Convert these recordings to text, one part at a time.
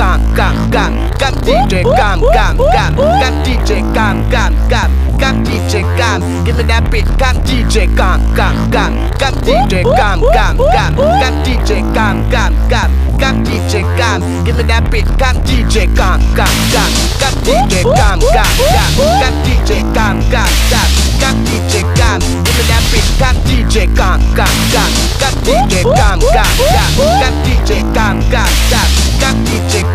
Gam Gam Gam Gam DJ Gam Gam Gam Gam DJ Gam Gam Gam Gam DJ Gam Give me that beat Gam DJ Gam Gam Gam Gam DJ Gam Gam Gam Gam DJ Gam Gam Gam Gam DJ Gam Give me that beat Gam DJ Gam Gam Gam Gam DJ Gam Gam Gam Gam DJ Gam Gam Gam Gam DJ Gam Give me that beat Gam DJ Gam Gam Gam Gam DJ Gam Gam Gam Gam DJ Gam Gam Gam Gam DJ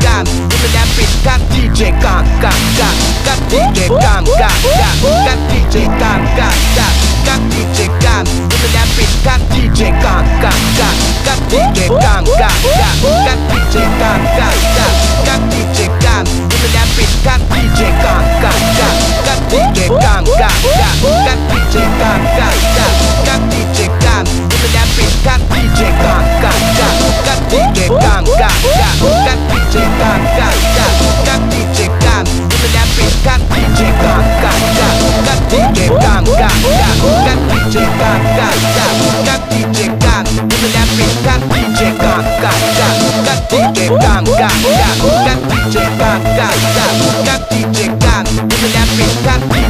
Give me that beat Gam DJ Gam Gam Gam Gam DJ Gam Gam Gam Gam DJ Gam Gam Gam Gam DJ Give me that beat Gam DJ Gam Gam Gam Gam DJ Gam Gam Gam Gam DJ Gam Gam Gam Gam DJ Give me that beat Gam DJ Gam Gam Gam Gam DJ Gam Gam Gam Gam DJ Gam Gam Gam Gam DJ Give me that beat Gam DJ Gam Gam DJ Gam Gam Gam Gam DJ Gam Give me that beat Gam DJ Gam